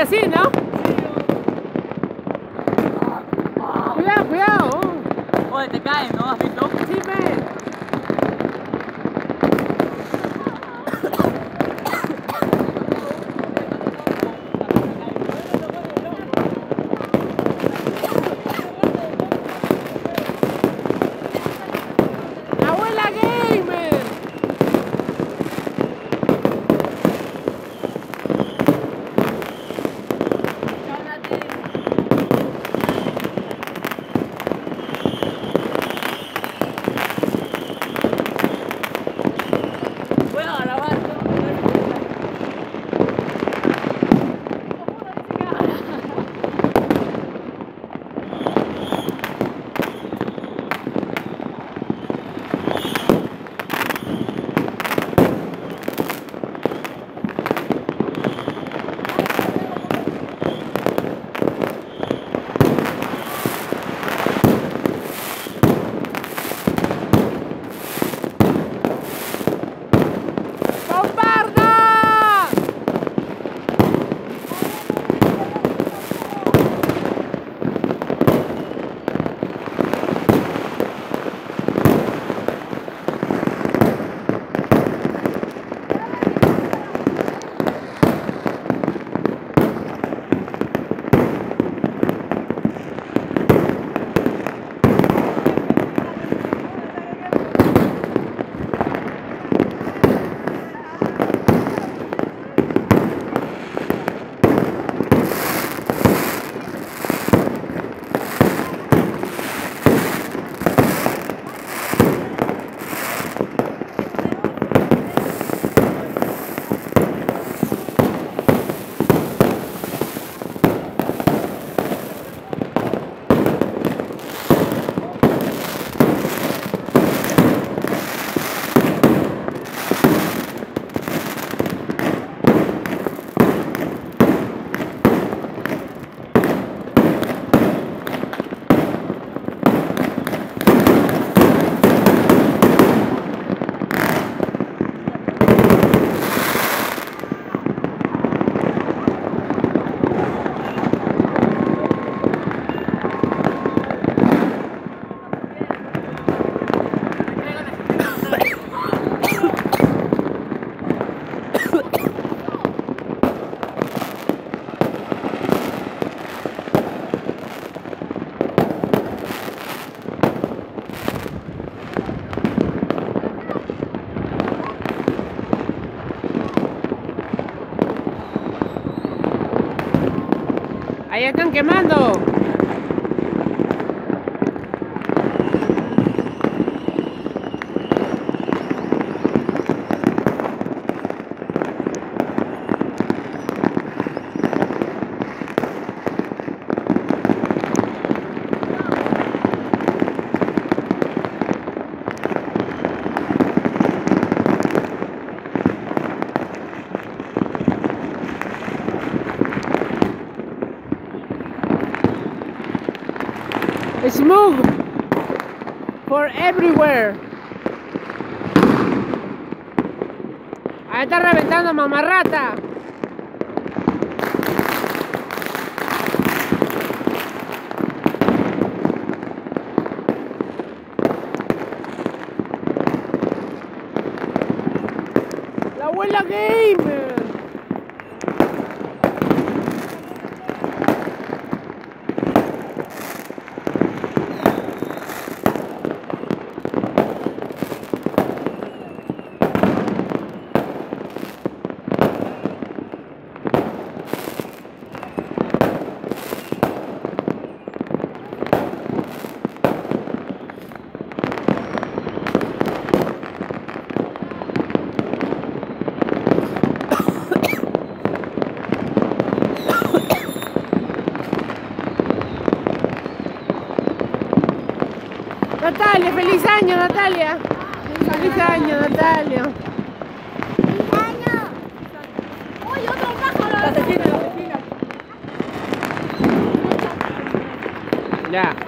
así, ¿no? Ahí están quemando. Smog for everywhere. Ahí está reventando mamarrata. La abuela gamer. Natalia, feliz año Natalia. Feliz año Natalia. ¡Uy, otro pájaro! La asesina, la asesina. Ya.